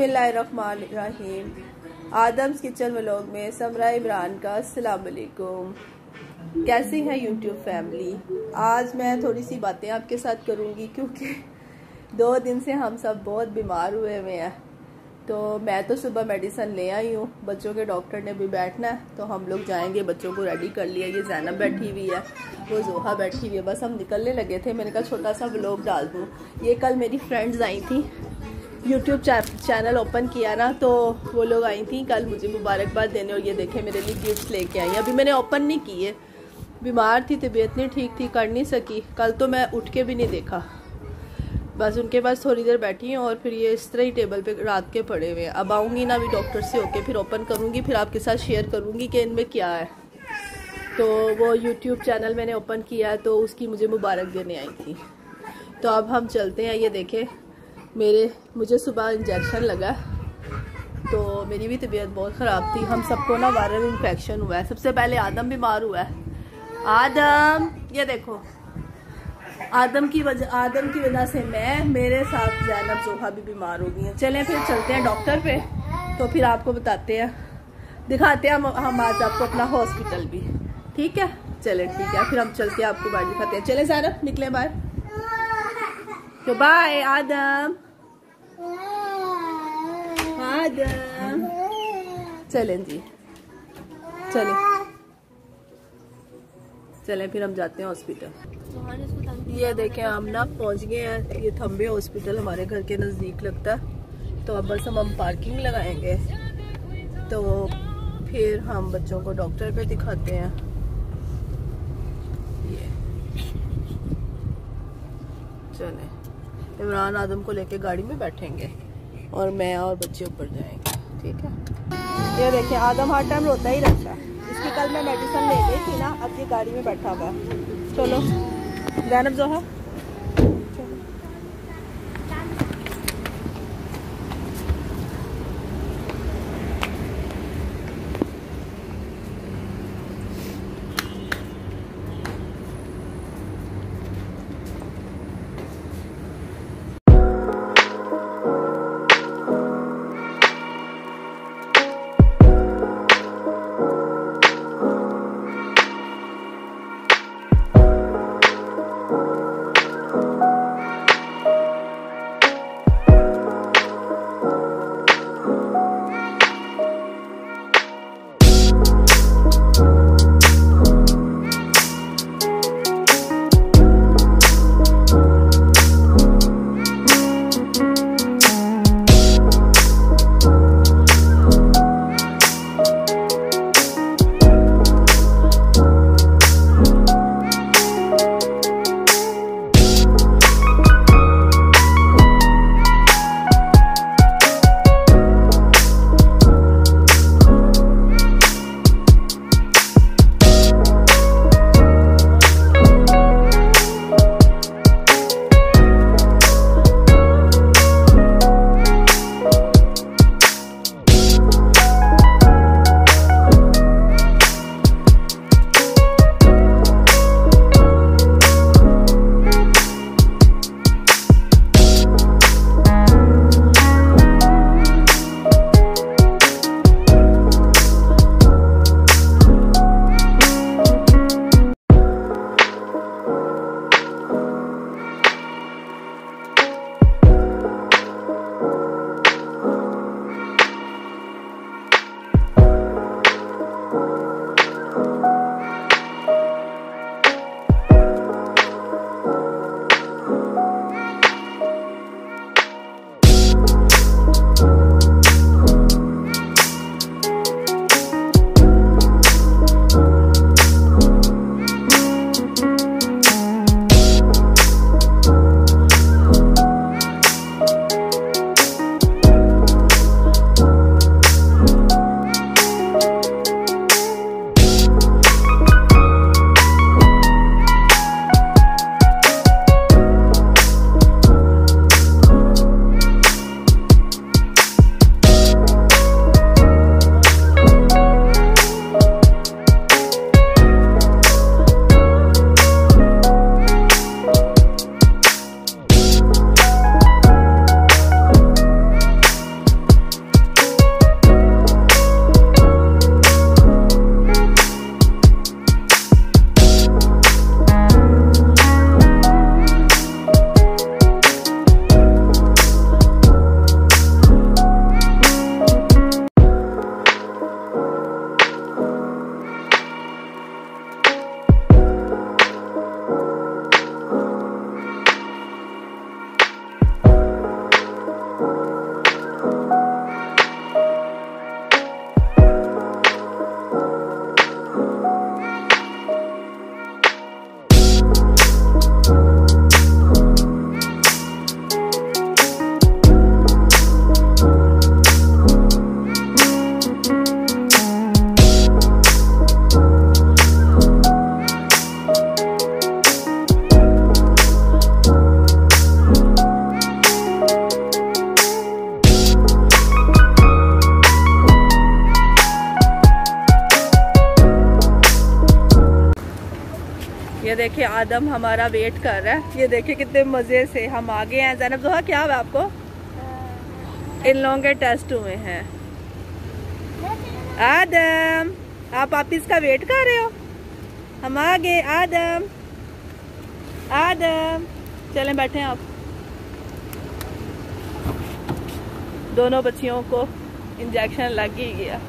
बिस्मिल्लाहिर्रहमानिर्रहीम Adams kitchen vlog में समरा इमरान का अस्सलाम वालेकुम कैसी है यूट्यूब फैमिली आज मैं थोड़ी सी बातें आपके साथ करूँगी क्योंकि दो दिन से हम सब बहुत बीमार हुए हुए हैं। तो मैं तो सुबह मेडिसिन ले आई हूँ। बच्चों के डॉक्टर ने भी बैठना है तो हम लोग जाएँगे, बच्चों को रेडी कर लिया ये जैनब बैठी हुई है, वो जोहा बैठी हुई है। बस हम निकलने लगे थे। मैंने कहा छोटा सा ब्लॉग डाल दूँ। ये कल मेरी फ्रेंड्स आई थी। यूट्यूब चैनल ओपन किया ना तो वो लोग आई थी, कल मुझे मुबारकबाद देने, और ये देखे मेरे लिए गिफ्ट लेके आई अभी मैंने ओपन नहीं किए बीमार थी, तबीयत नहीं ठीक थी, कर नहीं सकी। कल तो मैं उठ के भी नहीं देखा। बस उनके पास थोड़ी देर बैठी हूँ, और फिर ये इस तरह ही टेबल पे रात के पड़े हुए हैं। अब आऊँगी ना अभी डॉक्टर से होके, फिर ओपन करूँगी, फिर आपके साथ शेयर करूँगी कि इनमें क्या है। तो वो यूट्यूब चैनल मैंने ओपन किया तो उसकी मुझे मुबारक देने आई थी। तो अब हम चलते हैं, ये देखें। मेरे, मुझे सुबह इंजेक्शन लगा तो मेरी भी तबीयत बहुत ख़राब थी। हम सबको ना वायरल इन्फेक्शन हुआ है। सबसे पहले आदम बीमार हुआ है। आदम, ये देखो। आदम की वजह, आदम की वजह से मैं, मेरे साथ जैनब जोहा भी बीमार हो गई हैं। चलें फिर चलते हैं डॉक्टर पे तो फिर आपको बताते हैं। दिखाते हैं हम हम आज आपको अपना हॉस्पिटल भी। ठीक है? चले, ठीक है। फिर हम चलते हैं आपको बाहर दिखाते हैं। चले जैनब, निकले बाहर। बाय आदम आदम चलें जी। चलें। चलें, फिर हम जाते हैं हॉस्पिटल ये देखें, हम ना पहुँच गए हैं। ये थम्बे हॉस्पिटल हमारे घर के नज़दीक लगता है। तो अब बस हम हम पार्किंग लगाएँगे। तो फिर हम बच्चों को डॉक्टर पे दिखाते हैं। ये। चलें। इमरान आदम को लेके गाड़ी में बैठेंगे और मैं और बच्चे ऊपर जाएँगे, ठीक है? ये देखिए आदम हर टाइम रोता ही रहता है। इसकी कल मैं मेडिसिन ले गई थी ना, अब ये गाड़ी में बैठा हुआ चलो जैनब जोहर आदम हमारा वेट कर रहा है। ये देखे कितने मज़े से हम आ गए हैं। जैनब जोहा क्या हुआ आपको? इन लोगों के टेस्ट हुए हैं। आदम, आप वापिस का वेट कर रहे हो? हम आ गए आदम आदम। चलें, बैठे आप। दोनों बच्चियों को इंजेक्शन लग ही गया।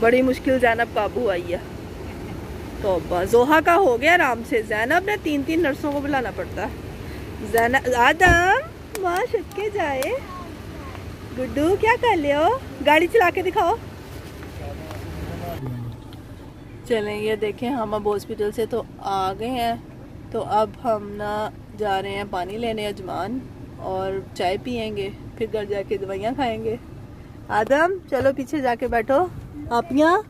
बड़ी मुश्किल जानब काबू आई है। तो जोहा का हो गया आराम से। जैनब ने तीन तीन नर्सों को बुलाना पड़ता। है जैनब, आदम, माँ के जाए। गुड्डू, क्या कर ले हो? गाड़ी चला के दिखाओ। चलें, ये देखें, हम अब हॉस्पिटल से तो आ गए हैं। तो अब हम ना जा रहे हैं पानी लेने अजमान और चाय पियेंगे, फिर घर जाके दवाइयाँ खाएँगे। आदम, चलो पीछे जाके बैठो। आप यहाँ,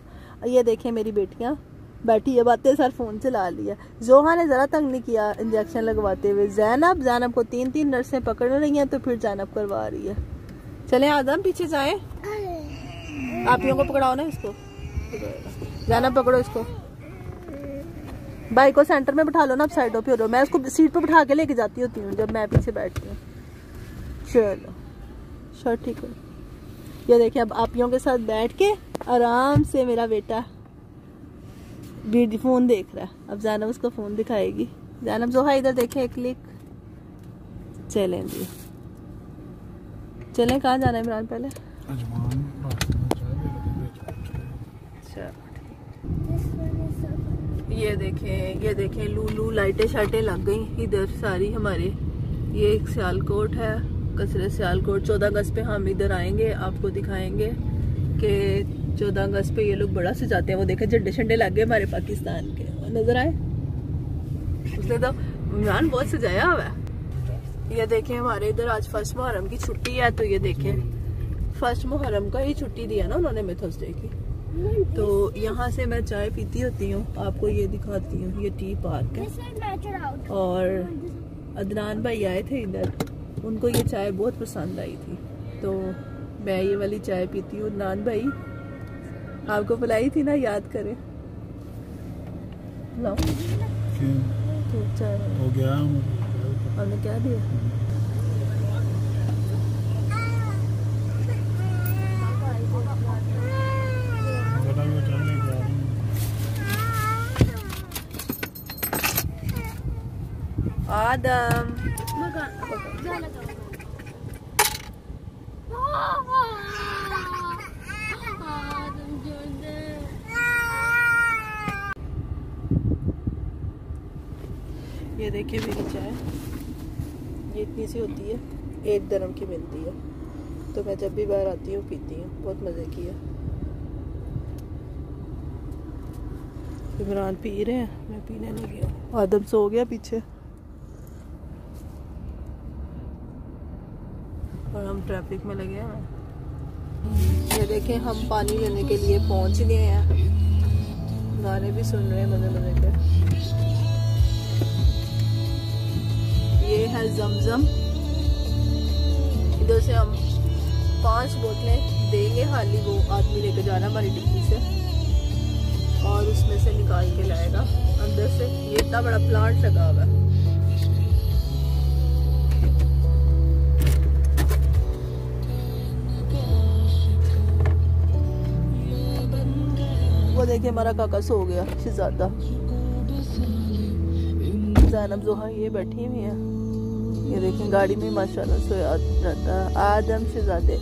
ये देखें मेरी बेटियाँ। बैठी है, बातें सर फ़ोन चला लिया जोहा ने ज़रा तंग नहीं किया इंजेक्शन लगवाते हुए। जैनब जैनब को तीन तीन नर्सें पकड़ रही हैं तो फिर जैनब करवा रही है। चले आदम, पीछे जाए। आप लोगों को पकड़ाओ ना इसको। जैनब, पकड़ो इसको। बाइक को सेंटर में बिठा लो ना अब साइडों पे हो मैं उसको सीट पे बिठा के लेके जाती होती हूँ, जब मैं पीछे बैठती हूँ। चलो। शर्ट ठीक है। ये देखिए, अब आप के साथ बैठ के आराम से मेरा बेटा वीडियो फ़ोन देख रहा है। अब जैनब उसको फ़ोन दिखाएगी। जैनब जोहा इधर देखे एक क्लिक चलें जी चलें कहाँ जाना है इमरान पहले? अच्छा ये देखें ये देखें लूलू लाइटें शाइटें लग गई इधर सारी हमारे। ये एक सियालकोट है कसरे सियालकोट चौदह अगस्त पे हम इधर आएँगे आपको दिखाएँगे कि चौदह अगस्त पे ये लोग बड़ा से जाते हैं। वो देखे झंडे शंडे लग गए हमारे पाकिस्तान के। नज़र आए? उसने तो इमरान बहुत सजाया हुआ है। ये देखें हमारे इधर आज फ़र्स्ट मुहर्रम की छुट्टी है तो ये देखें। फ़र्स्ट मुहर्रम का ही छुट्टी दिया ना उन्होंने मैं थर्सडे की। तो यहाँ से मैं चाय पीती होती हूँ। आपको ये दिखाती हूँ, ये टी पार्क है। और अदनान भाई आए थे इधर। उनको ये चाय बहुत पसंद आई थी। तो मैं ये वाली चाय पीती हूँ। नान भाई आपको बुलाई थी ना याद करें। लो तो हो गया। हमने क्या दिया? आदम। ये देखिए मेरी चाय। ये इतनी सी होती है, एक दरम की मिलती है। तो मैं जब भी बाहर आती हूँ, पीती हूँ, बहुत मज़े की है। इमरान पी रहे हैं, मैं पीने लगी हूँ। आदम सो गया पीछे। और हम ट्रैफ़िक में लगे हैं। ये देखें, हम पानी लेने के लिए पहुँच गए हैं। गाने भी सुन रहे हैं मज़े मज़े के। ये है जमजम। इधर से हम पाँच बोतलें देंगे खाली वो आदमी लेकर जाना हमारी डिग्गी से। और उसमें से निकाल के लाएगा अंदर से। ये इतना बड़ा प्लांट लगा हुआ है। वो देखिए हमारा काका सो गया शहजादा जैनब जोहा ये बैठी हुई है। ये देखें गाड़ी में माशाल्लाह सोया रहता है। आदम शहजादे।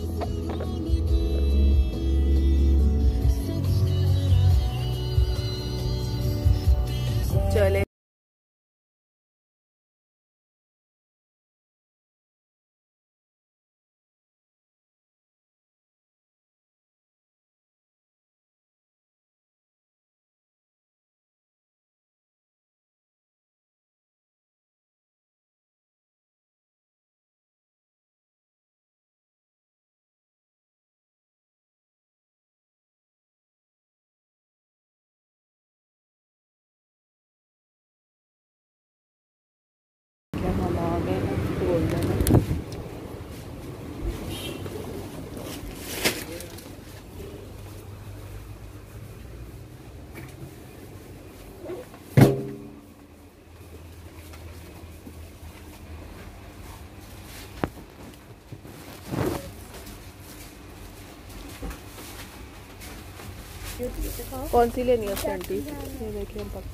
कौन सी लेनी है स्टंटी ये देखिए हम बहुत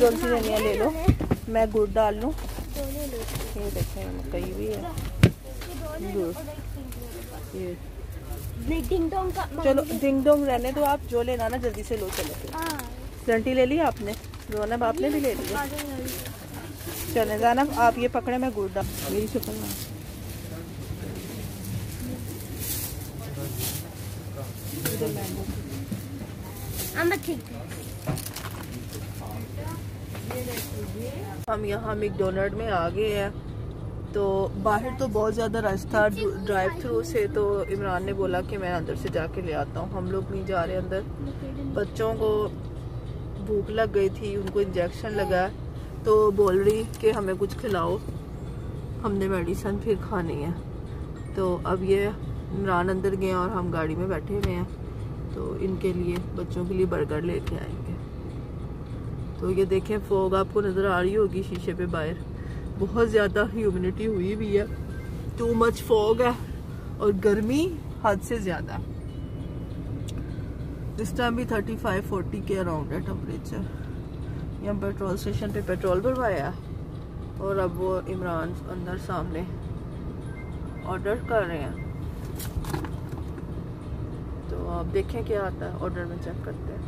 कौन सी लेनी है? ले लो। मैं गुड़ डाल लूँ। ये देखें मकई भी है। चलो डिंग डोंग रहने दो आप। जो लेना ना, जल्दी से लो, चलो हाँ ले ली आपने? रोनब आपने भी ले लिया। चले जाना, आप ये पकड़े, मैं गुड़ डाल मेरी शक्ल ना इधर मैंगो I'm हम यहाँ मैकडोनल्ड में आ गए हैं। तो बाहर तो बहुत ज़्यादा रश था ड्राइव थ्रू से। तो इमरान ने बोला कि मैं अंदर से जाके ले आता हूँ। हम लोग नहीं जा रहे अंदर। बच्चों को भूख लग गई थी, उनको इंजेक्शन लगा। तो बोल रही कि हमें कुछ खिलाओ। हमने मेडिसन फिर खानी है। तो अब ये इमरान अंदर गए और हम गाड़ी में बैठे हुए हैं। तो इनके लिए, बच्चों के लिए बर्गर लेके आएँगे। तो ये देखें फोग आपको नज़र आ रही होगी शीशे पे बाहर। बहुत ज़्यादा ह्यूमिडिटी हुई भी है। टू मच फोग है। और गर्मी हद से ज़्यादा। इस टाइम भी 35 40 के अराउंड है टेम्परेचर यहाँ पेट्रोल स्टेशन पे पेट्रोल भरवाया। और अब वो इमरान अंदर सामने ऑर्डर कर रहे हैं। तो आप देखें क्या आता है ऑर्डर में चेक करते हैं।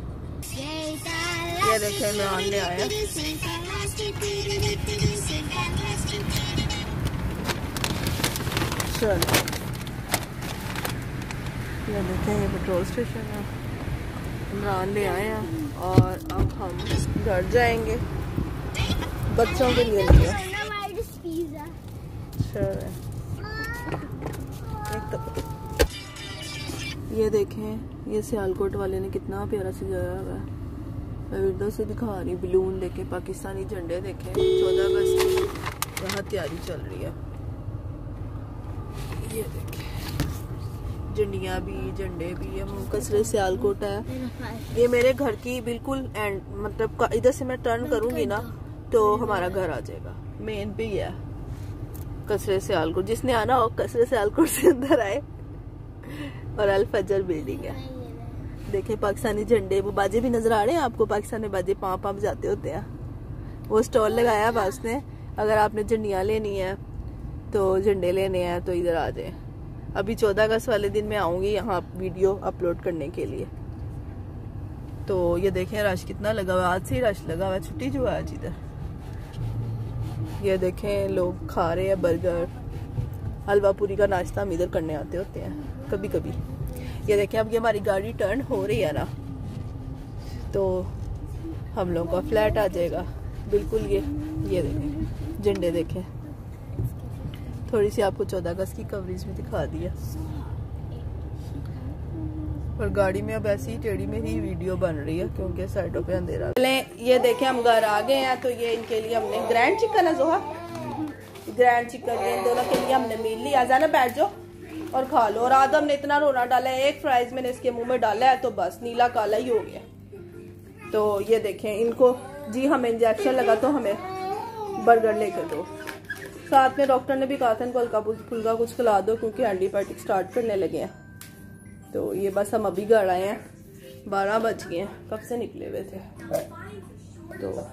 ये देखें इमरान ने आया। चलो। ये देखें ये पेट्रोल स्टेशन है। इमरान ले आए हैं और अब हम घर जाएँगे। बच्चों के लिए लिया। चलो। एक तो ये देखें, ये सियालकोट वाले ने कितना प्यारा सजाया हुआ है। मैं विंडो से दिखा रही बलून लेके पाकिस्तानी झंडे देखे। चौदह अगस्त यहाँ तैयारी चल रही है। ये देखें, झंडियाँ भी, झंडे भी हम कसरे सियालकोट है। ये मेरे घर की बिल्कुल एंड मतलब इधर से मैं टर्न करूँगी ना तो हमारा घर आ जाएगा। मेन भी है, कसरे सियालकोट, जिसने आना हो, कसरे सियालकोट से अंदर आए। और अल फजर बिल्डिंग है। देखे पाकिस्तानी झंडे वो बाजे भी नज़र आ रहे हैं आपको? पाकिस्तानी बाजे पाँव पाँव जाते होते हैं। वो स्टॉल लगाया हुआ उसने अगर आपने झंडियाँ लेनी है तो झंडे लेने हैं तो इधर आ जाए। अभी चौदह अगस्त वाले दिन मैं आऊँगी यहाँ वीडियो अपलोड करने के लिए। तो ये देखें रश कितना लगा हुआ आज से ही रश लगा हुआ है। छुट्टी जो है आज इधर। ये देखें लोग खा रहे हैं बर्गर हलवा पूरी का नाश्ता हम इधर करने आते होते हैं। कभी कभी ये देखें अब ये हमारी गाड़ी टर्न हो रही है ना तो हम लोगों का फ्लैट आ जाएगा। बिल्कुल ये ये देखें झंडे देखें। थोड़ी सी आपको चौदह अगस्त की कवरेज भी दिखा दिया और गाड़ी में अब ऐसी ही टेढ़ी में ही वीडियो बन रही है क्योंकि साइडों पे अंधेरा। पहले ये देखें हम घर आ गए हैं तो ये इनके लिए हमने ग्रैंड चिकन है जोहा। ग्रैंड चिकन ये दोनों के लिए हमने मील लिया। जाना बैठ जाओ। और खा लो। और आदम ने इतना रोना डाला है एक फ्राइज मैंने इसके मुँह में डाला है तो बस नीला काला ही हो गया। तो ये देखें, इनको, जी हमें इंजेक्शन लगा तो हमें बर्गर लेकर दो। साथ में डॉक्टर ने भी कहा था, इनको हल्का फुल्का कुछ खिला दो, क्योंकि एंटीबायोटिक स्टार्ट करने लगे हैं। तो ये बस हम अभी घर आए हैं। बारह बज गए हैं। कब से निकले हुए थे? तो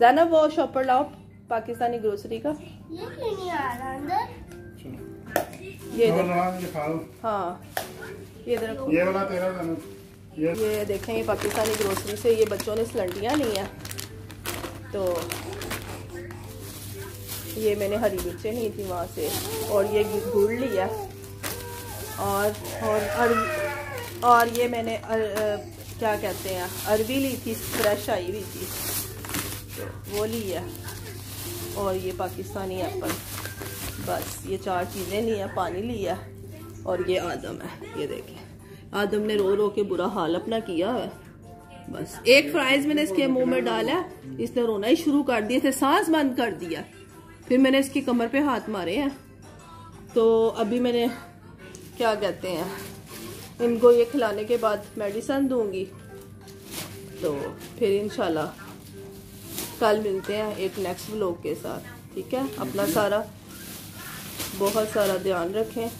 जाना वो शॉपर लाओ, पाकिस्तानी ग्रोसरी का। ये नहीं आ रहा अंदर? ये हाँ ये इधर रखो। ये वाला तेरा ये ये देखें ये पाकिस्तानी ग्रोसरी से ये बच्चों ने सिलंडियाँ ली हैं। तो ये मैंने हरी मिर्चें ली थी वहाँ से और ये गुड़ लिया और और अरबी और ये मैंने अर, अ, क्या कहते हैं अरबी ली थी फ्रेश आई हुई थी। तो वो ली है और ये पाकिस्तानी एप्पल बस, ये चार चीज़ें हैं, पानी लिया और ये आदम है, ये देखें। आदम ने रो रो के बुरा हाल अपना किया है। बस, एक फ्राइज मैंने इसके मुँह में डाला, इसने रोना ही शुरू कर दिए थे सांस बंद कर दिया। फिर मैंने इसकी कमर पे हाथ मारे हैं। तो अभी मैंने, क्या कहते हैं, इनको ये खिलाने के बाद मेडिसन दूँगी। तो फिर इंशाल्लाह, कल मिलते हैं एक नेक्स्ट व्लॉग के साथ, ठीक है? अपना सारा बहुत सारा ध्यान रखें।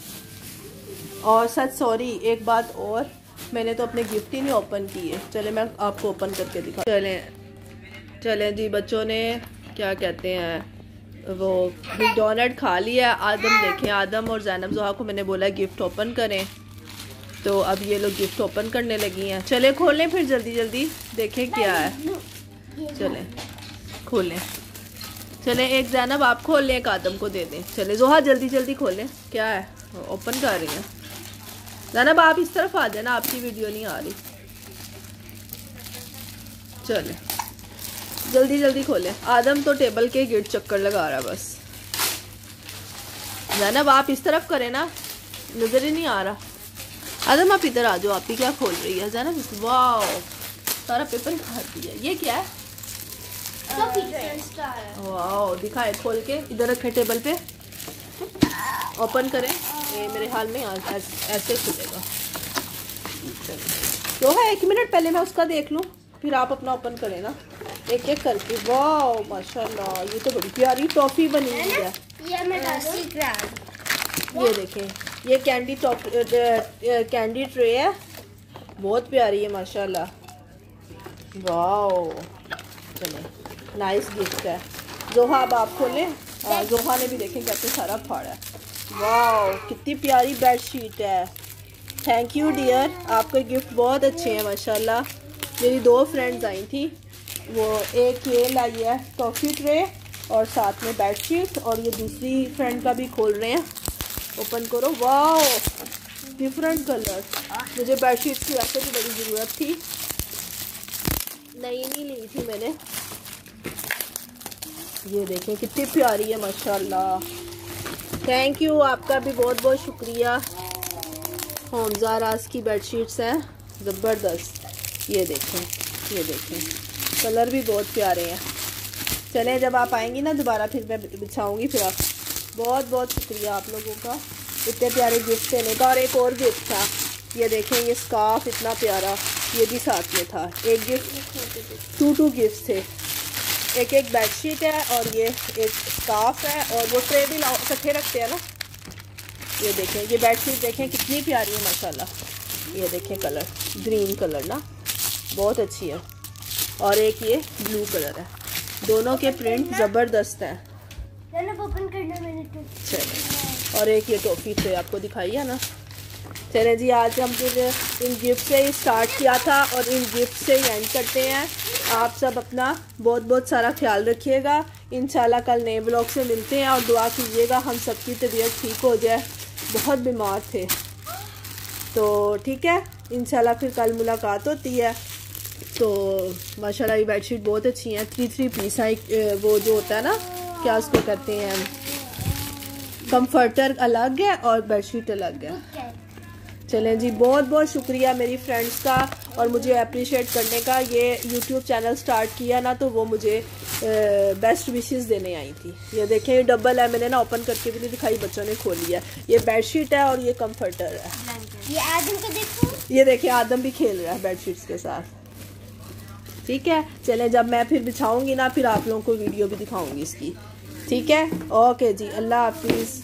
और सच सॉरी एक बात और मैंने तो अपने गिफ्ट ही नहीं ओपन किए। चले मैं आपको ओपन करके दिखा चले। चले जी बच्चों ने क्या कहते हैं? वो डोनट खा लिया आदम देखें आदम और जैनब जोहा को मैंने बोला गिफ्ट ओपन करें। तो अब ये लोग गिफ्ट ओपन करने लगी हैं। चले खोलें फिर जल्दी जल्दी देखें क्या है। चलें खोलें चलें, एक जैनब आप खोल लें एक आदम को दे दें। चले, जोहा, जल्दी जल्दी खोलें क्या है? ओपन कर रही हैं। जैनब, आप इस तरफ़ आ जाना, आपकी वीडियो नहीं आ रही। चले, जल्दी जल्दी खोलें आदम तो टेबल के गिर चक्कर लगा रहा बस। जैनब, आप इस तरफ़ करें ना, नज़र ही नहीं आ रहा। आदम, आप इधर आ जाओ, आप ही क्या खोल रही है? जैनब वाह सारा पेपर खा दिया ये क्या है? वाह दिखाए खोल के इधर रखे टेबल पे। ओपन करें। ये मेरे हाल में ऐसे खुलेगा। तो है एक मिनट पहले मैं उसका देख लूँ फिर आप अपना ओपन करें ना। एक एक करके। वाह माशाल्लाह ये तो बड़ी प्यारी टॉफी बनी हुई है ये देखें ये कैंडी टॉप कैंडी ट्रे है। बहुत प्यारी है माशाल्लाह। वाह चले। नाइस गिफ्ट है। जोहा अब आप खोलें जोहा ने भी देखें कैसे सारा फाड़ा है। वाह कितनी प्यारी बेड शीट है। थैंक यू डियर आपके गिफ्ट बहुत अच्छे हैं माशाल्लाह। मेरी दो फ्रेंड्स आई थी। वो एक ये लाई है टॉफ़ी ट्रे और साथ में बेड शीट और ये दूसरी फ्रेंड का भी खोल रहे हैं। ओपन करो। वाह डिफरेंट कलर मुझे बेड शीट की वैसे भी बड़ी ज़रूरत थी। नई नहीं ली थी मैंने। ये देखें, कितनी प्यारी है, माशाल्लाह। थैंक यू आपका भी बहुत बहुत शुक्रिया होमजाराज की बेडशीट्स हैं, ज़बरदस्त। ये देखें ये देखें। कलर भी बहुत प्यारे हैं। चलें, जब आप आएँगी ना, दोबारा फिर मैं बिछाऊँगी फिर आप। बहुत बहुत शुक्रिया आप लोगों का। इतने प्यारे गिफ्ट देने का। और एक और गिफ्ट था। ये देखें, ये स्काफ इतना प्यारा। ये भी साथ में था। एक गिफ्ट टू टू गिफ्ट थे। एक एक बेडशीट है और ये एक स्काफ है और वो ट्रे भी इकट्ठे रखते हैं ना। ये देखें ये बेडशीट देखें कितनी प्यारी है माशाल्लाह। ये देखें कलर ग्रीन कलर ना। बहुत अच्छी है। और एक ये ब्लू कलर है। दोनों के प्रिंट ज़बरदस्त हैं। चलो। और एक ये टॉफ़ी थे आपको दिखाई है ना। चले जी आज हम फिर इन गिफ्ट से ही स्टार्ट किया था और इन गिफ्ट से ही एंड करते हैं। आप सब अपना बहुत बहुत सारा ख्याल रखिएगा। इन कल नए ब्लॉग से मिलते हैं और दुआ कीजिएगा हम सबकी तबीयत ठीक हो जाए। बहुत बीमार थे। तो ठीक है इन फिर कल मुलाकात होती है। तो माशाल्लाह ये बेडशीट बहुत अच्छी हैं। थ्री थ्री पीस हैं। वो जो होता है ना क्या उसको कहते हैं? कंफर्टर अलग है और बेडशीट अलग है। चलें जी बहुत बहुत शुक्रिया मेरी फ्रेंड्स का। और मुझे अप्रिशिएट करने का ये यूट्यूब चैनल स्टार्ट किया ना तो वो मुझे बेस्ट विशेस देने आई थी। ये देखें ये डबल है मैंने ना ओपन करके भी नहीं दिखाई बच्चों ने खोली है ये बेडशीट है और ये कम्फर्टर है। ये आदम को देखो। ये देखिए आदम भी खेल रहा है बेडशीट्स के साथ। ठीक है? चलें जब मैं फिर बिछाऊँगी ना फिर आप लोगों को वीडियो भी दिखाऊँगी इसकी। ठीक है? ओके जी अल्लाह हाफिज़।